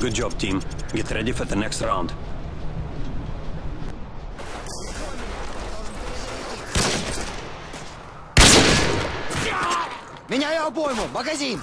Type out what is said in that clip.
Good job, team. Get ready for the next round. Меняю обойму! Магазин!